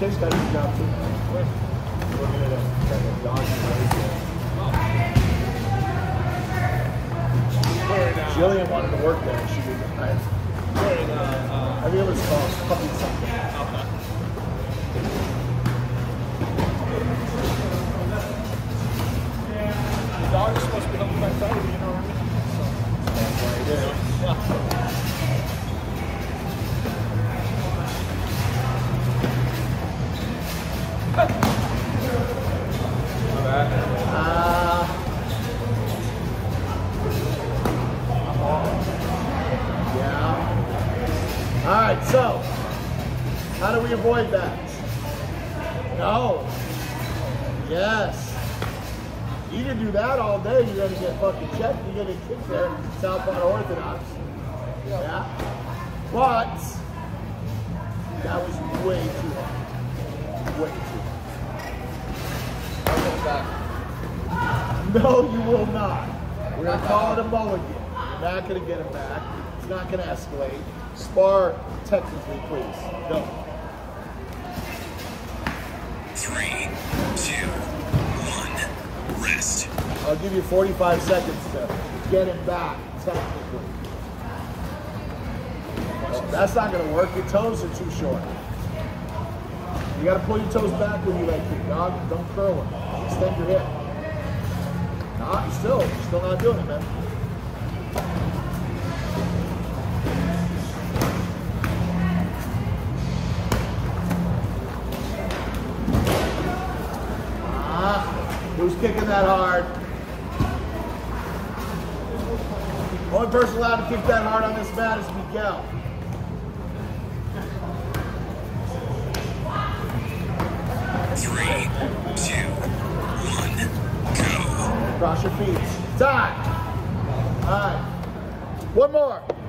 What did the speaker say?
Chase got his job. Working at a, at a dog place. We're in, uh, Jillian wanted to work there. She did. I, in, uh, I think it was called puppy something. All right. So, how do we avoid that? No. Yes. You can do that all day. You're gonna get fucking checked. You're gonna get kicked there. Southbound Orthodox. Yeah. But that was way too hard. Way too hard. I'll back. No, you will not. We're gonna call it a mulligan. You're not gonna get him back. It's not gonna escalate. Spar technically, please. Go. Three, two, one, rest. I'll give you 45 seconds to get him back, technically. Well, that's not gonna work. Your toes are too short. You gotta pull your toes back when you let kick, dog. Don't curl them. Extend your hip. Nah, still, you're still not doing it, man. Who's kicking that hard? Only person allowed to kick that hard on this mat is Miguel. Three, two, one, go. Cross your feet. Time. All right. One more.